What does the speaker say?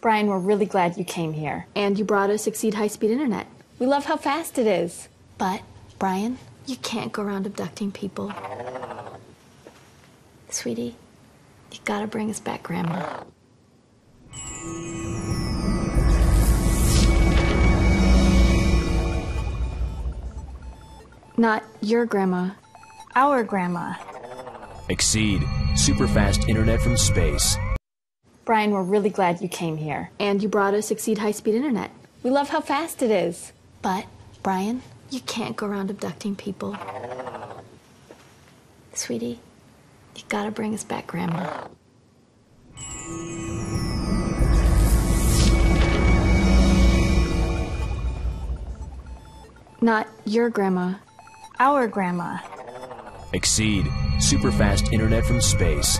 Brian, we're really glad you came here. And you brought us Exede High Speed Internet. We love how fast it is. But, Brian, you can't go around abducting people. Sweetie, you gotta bring us back Grandma. Not your grandma. Our grandma. Exede. Super fast internet from space. Brian, we're really glad you came here. And you brought us Exede High Speed Internet. We love how fast it is. But, Brian, you can't go around abducting people. Sweetie, you gotta bring us back Grandma. Not your grandma. Our grandma. Exede. Super fast internet from space.